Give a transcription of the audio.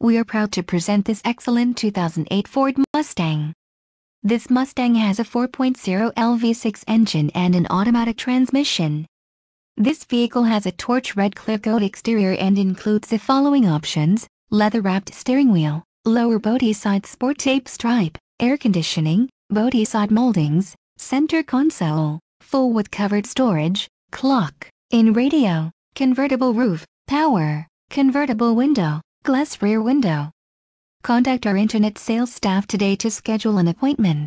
we are proud to present this excellent 2008 Ford Mustang. This Mustang has a 4.0 LV6 engine and an automatic transmission. This vehicle has a torch red clear coat exterior and includes the following options, leather-wrapped steering wheel, lower body side sport tape stripe, air conditioning, body side moldings, center console, full with covered storage, clock, in radio, convertible roof, power, convertible window, glass rear window. Contact our internet sales staff today to schedule an appointment.